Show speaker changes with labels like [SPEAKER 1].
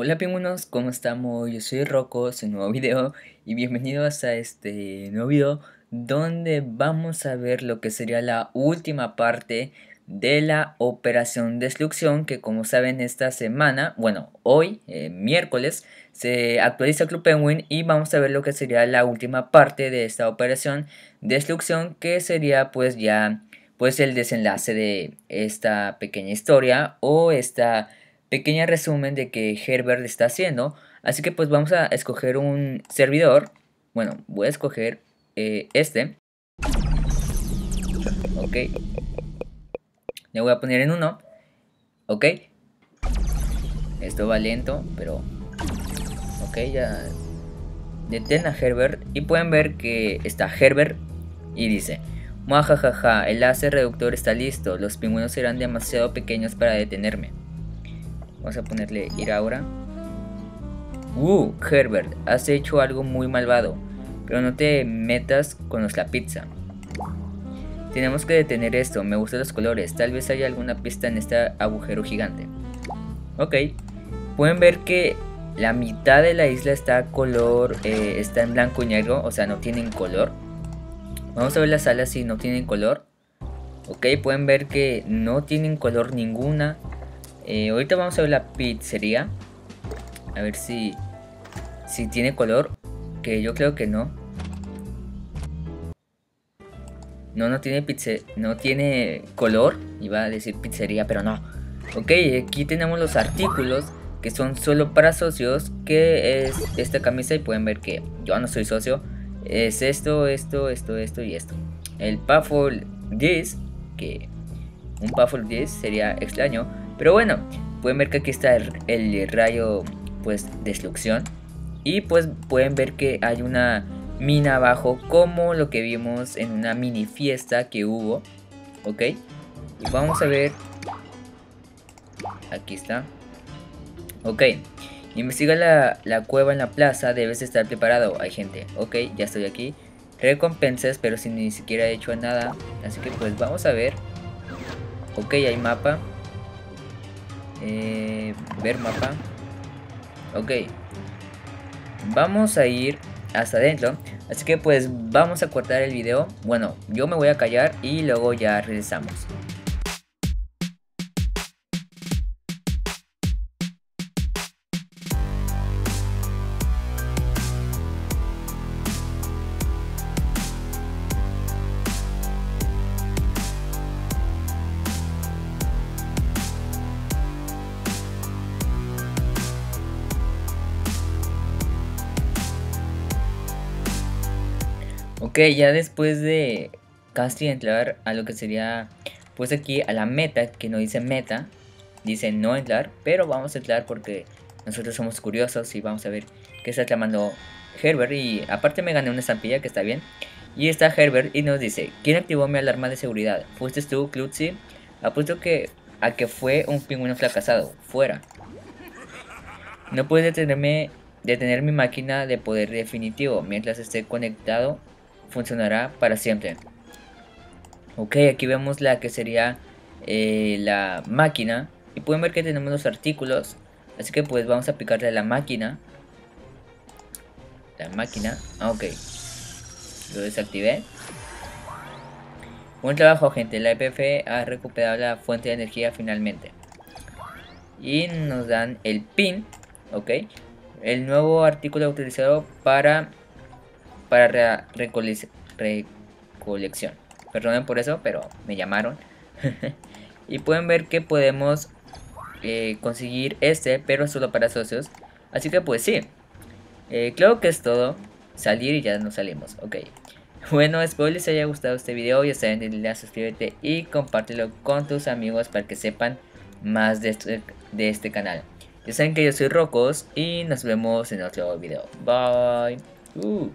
[SPEAKER 1] Hola pingüinos, ¿cómo estamos? Yo soy Rocco, un nuevo video y bienvenidos a este nuevo video donde vamos a ver lo que sería la última parte de la operación destrucción que como saben esta semana, bueno hoy, eh, miércoles, se actualiza Club Penguin y vamos a ver lo que sería la última parte de esta operación destrucción que sería pues ya pues el desenlace de esta pequeña historia o esta pequeña resumen de que Herbert está haciendo. Así que pues vamos a escoger un servidor. Bueno, voy a escoger eh, este. Ok. Le voy a poner en uno. Ok. Esto va lento, pero... Ok, ya... Deten a Herbert y pueden ver que está Herbert y dice... Muajajaja, el láser reductor está listo. Los pingüinos serán demasiado pequeños para detenerme. Vamos a ponerle ir ahora. Uh, Herbert, has hecho algo muy malvado. Pero no te metas con la pizza. Tenemos que detener esto, me gustan los colores. Tal vez haya alguna pista en este agujero gigante. Ok. Pueden ver que la mitad de la isla está color, eh, está en blanco y negro, o sea, no tienen color. Vamos a ver las alas si no tienen color. Ok, pueden ver que no tienen color ninguna. Eh, ahorita vamos a ver la pizzería. A ver si, si tiene color. Que yo creo que no. No, no tiene pizze, no tiene color. Iba a decir pizzería, pero no. Ok, aquí tenemos los artículos que son solo para socios. Que es esta camisa y pueden ver que yo no soy socio. Es esto, esto, esto, esto y esto. El Puffle 10, que un Puffle 10 sería extraño. Pero bueno, pueden ver que aquí está el, rayo pues destrucción. Y pues pueden ver que hay una mina abajo como lo que vimos en una mini fiesta que hubo. ¿Ok? Vamos a ver. Aquí está. Ok. Investiga la, la, cueva en la plaza. Debes estar preparado. Hay gente. Ok, ya estoy aquí. Recompensas, pero sin ni siquiera he hecho nada. Así que pues vamos a ver. Ok, hay mapa. Eh, ver mapa. Ok. Vamos a ir hasta adentro. Así que pues vamos a cortar el video. Bueno, yo me voy a callar y luego ya regresamos. Ya después de casi entrar a lo que sería, pues aquí a la meta, que no dice meta, dice no entrar, pero vamos a entrar porque nosotros somos curiosos y vamos a ver qué está llamando Herbert. Y aparte me gané una estampilla que está bien. Y está Herbert y nos dice, ¿quién activó mi alarma de seguridad? ¿Fuiste tú, Clutzy? Apuesto que a que fue un pingüino fracasado. Fuera. No puedes detenerme, detener mi máquina de poder definitivo mientras esté conectado funcionará para siempre. Ok, aquí vemos la que sería eh, la máquina. Y pueden ver que tenemos los artículos. Así que pues vamos a aplicarle a la máquina. La máquina. Ah, ok. Lo desactivé. Buen trabajo gente. La EPF ha recuperado la fuente de energía finalmente. Y nos dan el pin. Ok. El nuevo artículo utilizado para para recolección. Perdonen por eso, pero me llamaron. y pueden ver que podemos eh, conseguir este, pero solo para socios. Así que pues sí. Eh, creo que es todo. Salir y ya nos salimos. Ok. Bueno, espero les haya gustado este video. Ya saben, denle suscríbete y compártelo con tus amigos para que sepan más de este, de este canal. Ya saben que yo soy Rocos y nos vemos en otro video. Bye. Uh.